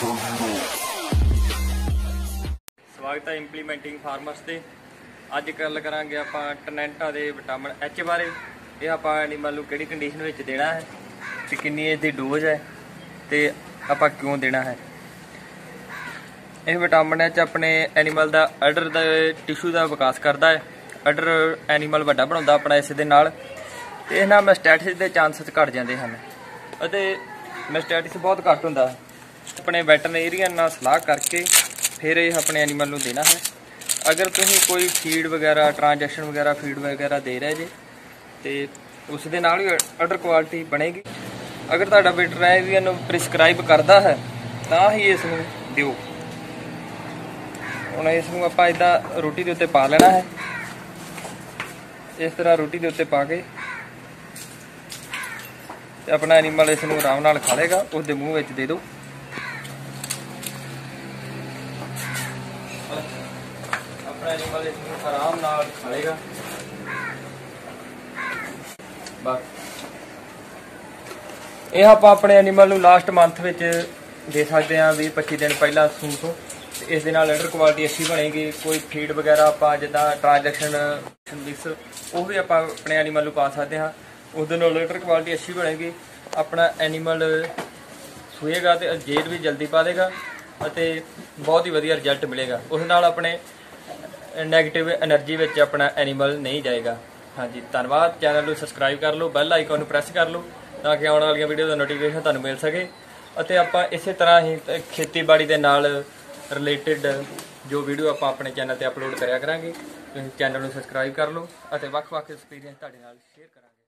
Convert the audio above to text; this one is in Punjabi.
ਸਵਾਗਤ ਹੈ ਇੰਪਲੀਮੈਂਟਿੰਗ ਫਾਰਮਰਸ ਤੇ। ਅੱਜ ਗੱਲ ਕਰਾਂਗੇ ਆਪਾਂ ਟਨੈਂਟਾ ਦੇ ਵਿਟਾਮਿਨ ਐਚ ਬਾਰੇ। ਇਹ ਆਪਾਂ ਐਨੀਮਲ ਨੂੰ ਕਿਹੜੀ ਕੰਡੀਸ਼ਨ ਵਿੱਚ ਦੇਣਾ ਹੈ ਤੇ ਕਿੰਨੀ ਇਹਦੀ ਡੋਜ਼ ਹੈ ਤੇ ਆਪਾਂ ਕਿਉਂ ਦੇਣਾ ਹੈ। ਇਹ ਵਿਟਾਮਿਨ ਐਚ ਆਪਣੇ ਐਨੀਮਲ ਦਾ ਅਡਰ ਦਾ ਟਿਸ਼ੂ ਦਾ ਵਿਕਾਸ ਕਰਦਾ ਹੈ। ਅਡਰ ਐਨੀਮਲ ਵੱਡਾ ਬਣਾਉਂਦਾ ਆਪਣਾ ਇਸ ਦੇ ਨਾਲ। ਤੇ ਇਹਨਾਂ ਮੈਸਟੈਟਿਸ ਦੇ ਚਾਂਸਸ ਘਟ ਜਾਂਦੇ ਹਨ। ਅਤੇ ਮੈਸਟੈਟਿਸ ਬਹੁਤ ਘੱਟ ਹੁੰਦਾ ਹੈ। ਆਪਣੇ ਵੈਟਰਨੇਰੀਅਨ ਨਾਲ ਸਲਾਹ ਕਰਕੇ ਫਿਰ ਇਹ ਆਪਣੇ ਐਨੀਮਲ ਨੂੰ ਦੇਣਾ ਹੈ। ਅਗਰ ਤੁਸੀਂ ਕੋਈ ਫੀਡ ਵਗੈਰਾ ਟ੍ਰਾਂਜੈਕਸ਼ਨ ਵਗੈਰਾ ਫੀਡ ਵਗੈਰਾ ਦੇ ਰਹੇ ਜੇ, ਤੇ ਉਸ ਦੇ ਨਾਲ ਵੀ ਆਰਡਰ ਕੁਆਲਿਟੀ ਬਣੇਗੀ। ਅਗਰ ਤੁਹਾਡਾ ਵੈਟਰਨੇਰੀਅਨ ਪ੍ਰਿਸਕ੍ਰਾਈਬ ਕਰਦਾ ਹੈ, ਤਾਂ ਹੀ ਇਸ ਨੂੰ ਦਿਓ। ਹੁਣ ਇਸ ਨੂੰ ਆਪਾਂ ਇਦਾਂ ਰੋਟੀ ਦੇ ਉੱਤੇ ਪਾ ਲੈਣਾ ਹੈ। ਇਸ ਤਰ੍ਹਾਂ ਰੋਟੀ ਦੇ ਉੱਤੇ ਪਾ ਕੇ ਤੇ ਆਪਣਾ ਐਨੀਮਲ ਇਸ ਨੂੰ ਆਰਾਮ ਨਾਲ ਖਾ ਲੇਗਾ ਉਸ ਦੇ ਮੂੰਹ ਵਿੱਚ ਦੇ ਦਿਓ ਆਪਣਾ ਐਨੀਮਲ ਇਸ ਨੂੰ ਆਰਾਮ ਨਾਲ ਖਾ ਬਸ। ਇਹ ਆਪਾਂ ਆਪਣੇ ਐਨੀਮਲ ਨੂੰ ਲਾਸਟ ਮੰਥ ਵਿੱਚ ਦੇ ਸਕਦੇ ਹਾਂ 20 25 ਦਿਨ ਪਹਿਲਾਂ ਸੂਣ ਤੋਂ। ਇਸ ਦੇ ਨਾਲ ਲੈਟਰ ਕੁਆਲਿਟੀ ਅੱਛੀ ਬਣੇਗੀ। ਕੋਈ ਫੀਡ ਵਗੈਰਾ ਆਪਾਂ ਜਿੱਦਾਂ ਟ੍ਰਾਂਜੈਕਸ਼ਨ ਮਿਕਸ ਉਹ ਵੀ ਆਪਾਂ ਆਪਣੇ ਐਨੀਮਲ ਨੂੰ ਪਾ ਸਕਦੇ ਹਾਂ। ਉਸ ਦੇ ਨਾਲ ਲੈਟਰ ਕੁਆਲਿਟੀ ਅੱਛੀ ਬਣੇਗੀ। ਆਪਣਾ ਐਨੀਮਲ ਸੂਏਗਾ ਤੇ ਜੇਰ ਵੀ ਜਲਦੀ ਪਾ ਦੇਗਾ ਅਤੇ ਬਹੁਤ ਹੀ ਵਧੀਆ ਰਿਜ਼ਲਟ ਮਿਲੇਗਾ। ਉਸ ਨਾਲ ਆਪਣੇ ਨੈਗੇਟਿਵ એનર્ਜੀ ਵਿੱਚ ਆਪਣਾ ਐਨੀਮਲ ਨਹੀਂ ਜਾਏਗਾ। ਹਾਂਜੀ, ਧੰਨਵਾਦ। ਚੈਨਲ ਨੂੰ ਸਬਸਕ੍ਰਾਈਬ ਕਰ ਲਓ ਬੈਲ ਆਈਕਨ ਨੂੰ ਪ੍ਰੈਸ ਕਰ ਲਓ, ਤਾਂ ਕਿ ਆਉਣ ਵਾਲੀਆਂ ਵੀਡੀਓ ਦਾ ਨੋਟੀਫਿਕੇਸ਼ਨ ਤੁਹਾਨੂੰ ਮਿਲ ਸਕੇ। ਅਤੇ ਆਪਾਂ ਇਸੇ ਤਰ੍ਹਾਂ ਹੀ ਖੇਤੀਬਾੜੀ ਦੇ ਨਾਲ ਰਿਲੇਟਡ ਜੋ ਵੀਡੀਓ ਆਪਾਂ ਆਪਣੇ ਚੈਨਲ ਤੇ ਅਪਲੋਡ ਕਰਿਆ ਕਰਾਂਗੇ, ਤੁਸੀਂ ਚੈਨਲ ਨੂੰ ਸਬਸਕ੍ਰਾਈਬ ਕਰ ਲਓ ਅਤੇ ਵੱਖ-ਵੱਖ ਐਕਸਪੀਰੀਅੰਸ ਤੁਹਾਡੇ ਨਾਲ ਸ਼ੇਅਰ ਕਰਾਂਗੇ।